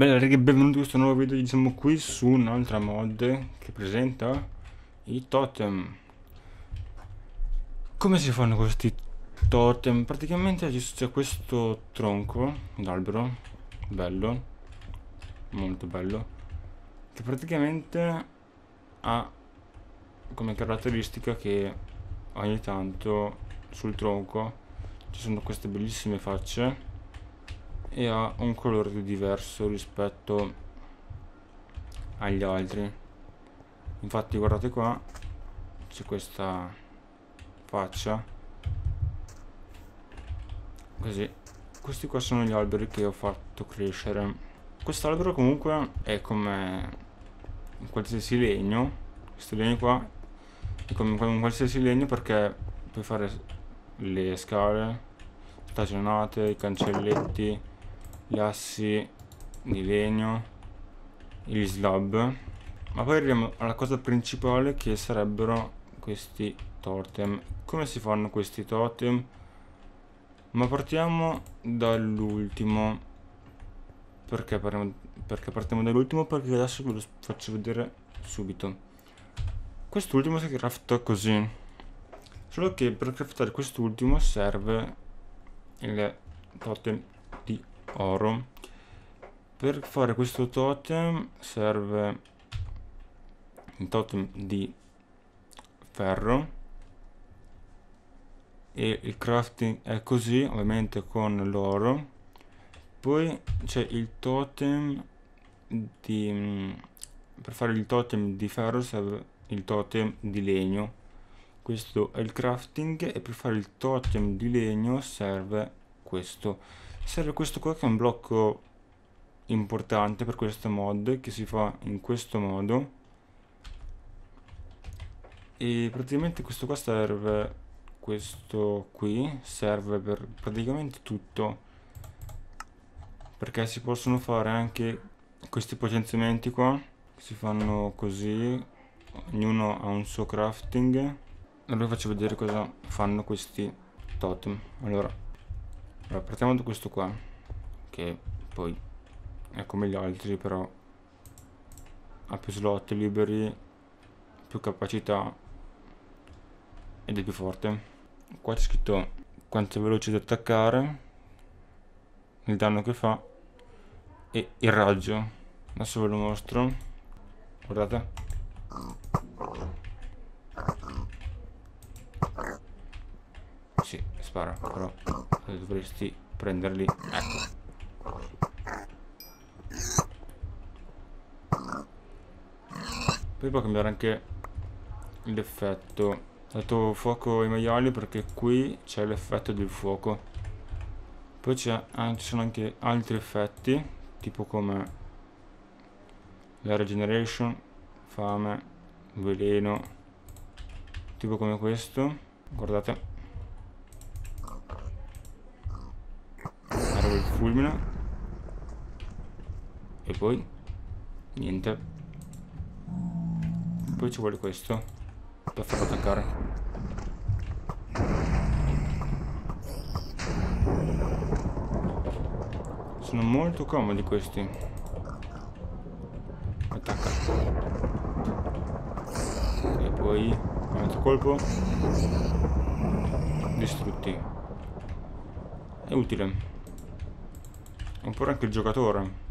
Bella raga, benvenuti in questo nuovo video, diciamo qui su un'altra mod che presenta i totem. Come si fanno questi totem? Praticamente c'è questo tronco d'albero, bello, molto bello, che praticamente ha come caratteristica che ogni tanto sul tronco ci sono queste bellissime facce e ha un colore diverso rispetto agli altri. Infatti guardate qua c'è questa faccia. Così. Questi qua sono gli alberi che ho fatto crescere. Quest'albero comunque è come qualsiasi legno. Questo legno qua è come qualsiasi legno perché puoi fare le scale stagionate, i cancelletti gli assi di legno, gli slab. Ma poi arriviamo alla cosa principale che sarebbero questi totem. Come si fanno questi totem? Ma partiamo dall'ultimo. Perché, perché partiamo dall'ultimo? Perché adesso ve lo faccio vedere subito. Quest'ultimo si crafta così. Solo che per craftare quest'ultimo serve il totem di oro. Per fare questo totem serve un totem di ferro. E il crafting è così ovviamente con l'oro. Poi c'è il totem di per fare il totem di ferro serve il totem di legno. Questo è il crafting e per fare il totem di legno serve questo serve questo qua che è un blocco importante per questa mod che si fa in questo modo. E praticamente questo qua serve questo qui serve per praticamente tutto. Perché si possono fare anche questi potenziamenti qua si fanno così. Ognuno ha un suo crafting. Allora vi faccio vedere cosa fanno questi totem. Allora allora partiamo da questo qua che poi è come gli altri però ha più slot liberi più capacità ed è più forte. Qua c'è scritto quanto è veloce da attaccare il danno che fa e il raggio. Adesso ve lo mostro. Guardate sì spara però dovresti prenderli ecco. Poi può cambiare anche l'effetto. Ho dato fuoco ai maiali perché qui c'è l'effetto del fuoco. Poi ci sono anche altri effetti tipo come la regeneration fame veleno tipo come questo. Guardate fulmina. E poi niente. Poi ci vuole questo per farlo attaccare. Sono molto comodi questi. Attacca. E poi un altro colpo distrutti. È utile Oppure anche il giocatore.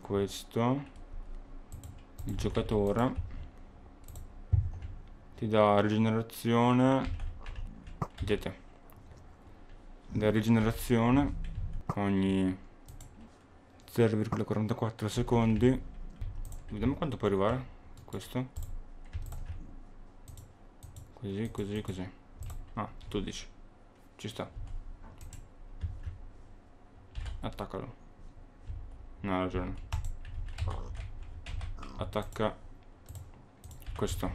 Questo. Il giocatore. Ti dà rigenerazione. Vedete. La rigenerazione ogni 0,44 secondi. Vediamo quanto può arrivare questo. Così, così, così. Ah, 12. Ci sta. Attaccalo. No, ha ragione. Attacca questo.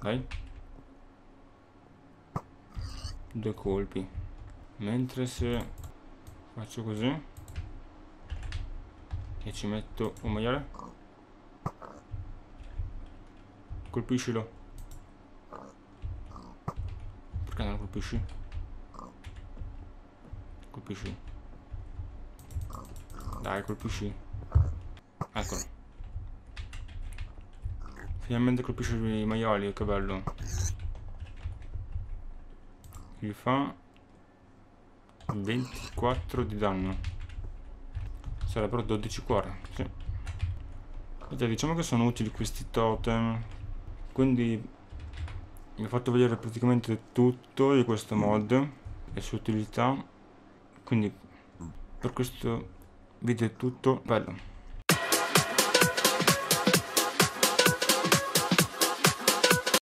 Dai. Due colpi. Mentre se faccio così e ci metto un maiale colpiscilo perché colpisci. Colpisci. Dai, colpisci. Eccolo. Finalmente colpisce i maiali, che bello. Gli fa 24 di danno. Sarebbero 12 cuore, sì. Diciamo che sono utili questi totem. Quindi vi ho fatto vedere praticamente tutto di questo mod e sue utilità. Quindi per questo video è tutto. Bello.